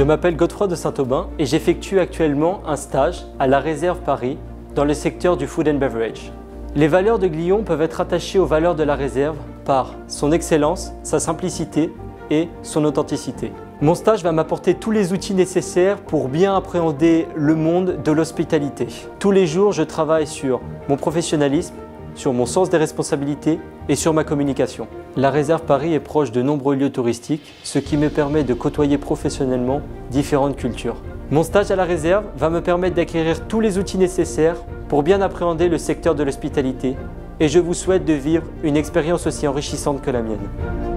Je m'appelle Godefroy de Saint-Aubin et j'effectue actuellement un stage à la Réserve Paris dans le secteur du food and beverage. Les valeurs de Glion peuvent être attachées aux valeurs de la réserve par son excellence, sa simplicité et son authenticité. Mon stage va m'apporter tous les outils nécessaires pour bien appréhender le monde de l'hospitalité. Tous les jours, je travaille sur mon professionnalisme, sur mon sens des responsabilités et sur ma communication. La réserve Paris est proche de nombreux lieux touristiques, ce qui me permet de côtoyer professionnellement différentes cultures. Mon stage à la réserve va me permettre d'acquérir tous les outils nécessaires pour bien appréhender le secteur de l'hospitalité et je vous souhaite de vivre une expérience aussi enrichissante que la mienne.